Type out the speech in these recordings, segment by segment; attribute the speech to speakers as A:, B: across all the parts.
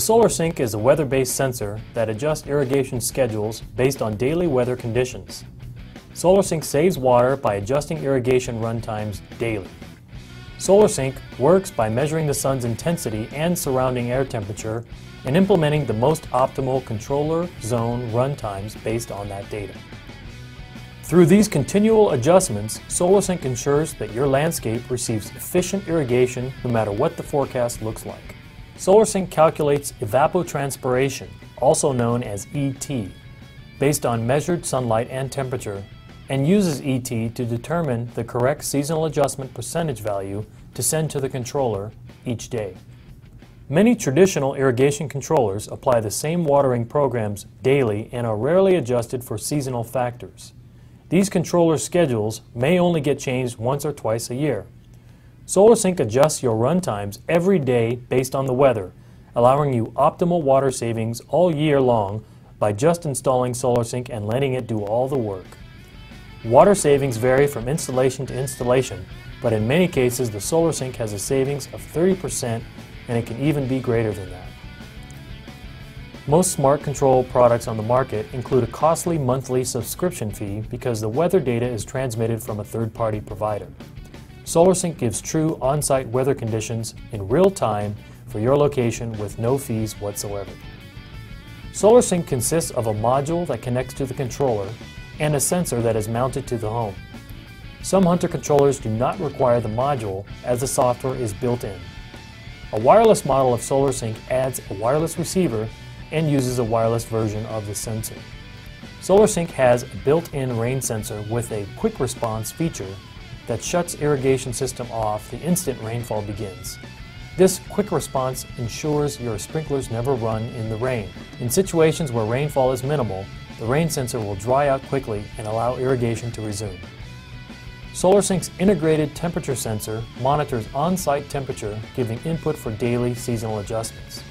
A: The SolarSync is a weather-based sensor that adjusts irrigation schedules based on daily weather conditions. SolarSync saves water by adjusting irrigation run times daily. SolarSync works by measuring the sun's intensity and surrounding air temperature and implementing the most optimal controller zone run times based on that data. Through these continual adjustments, SolarSync ensures that your landscape receives efficient irrigation no matter what the forecast looks like. SolarSync calculates evapotranspiration, also known as ET, based on measured sunlight and temperature, and uses ET to determine the correct seasonal adjustment percentage value to send to the controller each day. Many traditional irrigation controllers apply the same watering programs daily and are rarely adjusted for seasonal factors. These controller schedules may only get changed once or twice a year. SolarSync adjusts your run times every day based on the weather, allowing you optimal water savings all year long by just installing SolarSync and letting it do all the work. Water savings vary from installation to installation, but in many cases the SolarSync has a savings of 30% and it can even be greater than that. Most smart control products on the market include a costly monthly subscription fee because the weather data is transmitted from a third-party provider. SolarSync gives true on-site weather conditions in real time for your location with no fees whatsoever. SolarSync consists of a module that connects to the controller and a sensor that is mounted to the home. Some Hunter controllers do not require the module as the software is built in. A wireless model of SolarSync adds a wireless receiver and uses a wireless version of the sensor. SolarSync has a built-in rain sensor with a quick response feature that shuts irrigation system off the instant rainfall begins. This quick response ensures your sprinklers never run in the rain. In situations where rainfall is minimal, the rain sensor will dry out quickly and allow irrigation to resume. SolarSync's integrated temperature sensor monitors on-site temperature, giving input for daily seasonal adjustments.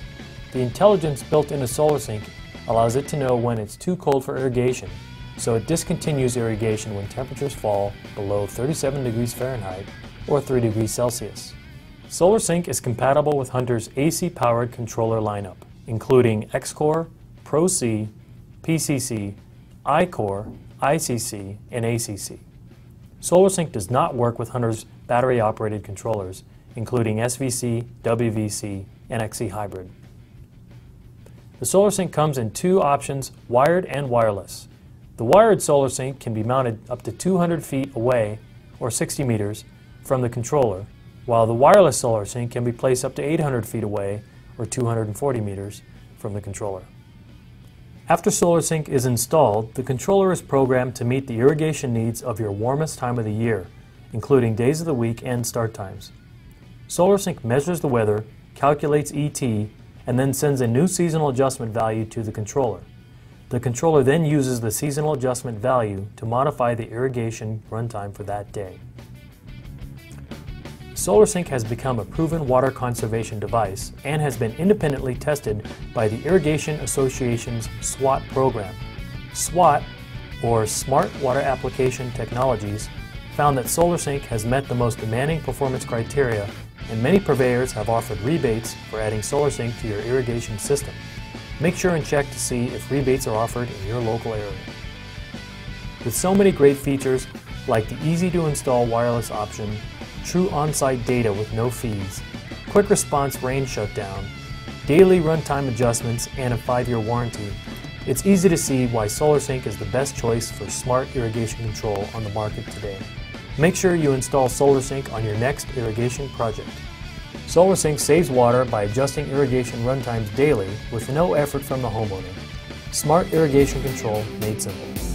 A: The intelligence built into SolarSync allows it to know when it's too cold for irrigation so it discontinues irrigation when temperatures fall below 37 degrees Fahrenheit or 3 degrees Celsius. SolarSync is compatible with Hunter's AC-powered controller lineup, including XCore, Pro-C, PCC, iCore, ICC, and ACC. SolarSync does not work with Hunter's battery-operated controllers, including SVC, WVC, and XC Hybrid. The SolarSync comes in two options, wired and wireless. The wired SolarSync can be mounted up to 200 feet away, or 60 meters, from the controller, while the wireless SolarSync can be placed up to 800 feet away, or 240 meters, from the controller. After SolarSync is installed, the controller is programmed to meet the irrigation needs of your warmest time of the year, including days of the week and start times. SolarSync measures the weather, calculates ET, and then sends a new seasonal adjustment value to the controller. The controller then uses the seasonal adjustment value to modify the irrigation runtime for that day. SolarSync has become a proven water conservation device and has been independently tested by the Irrigation Association's SWAT program. SWAT, or Smart Water Application Technologies, found that SolarSync has met the most demanding performance criteria and many purveyors have offered rebates for adding SolarSync to your irrigation system. Make sure and check to see if rebates are offered in your local area. With so many great features like the easy to install wireless option, true on-site data with no fees, quick response rain shutdown, daily runtime adjustments, and a 5-year warranty, it's easy to see why SolarSync is the best choice for smart irrigation control on the market today. Make sure you install SolarSync on your next irrigation project. SolarSync saves water by adjusting irrigation runtimes daily with no effort from the homeowner. Smart irrigation control made simple.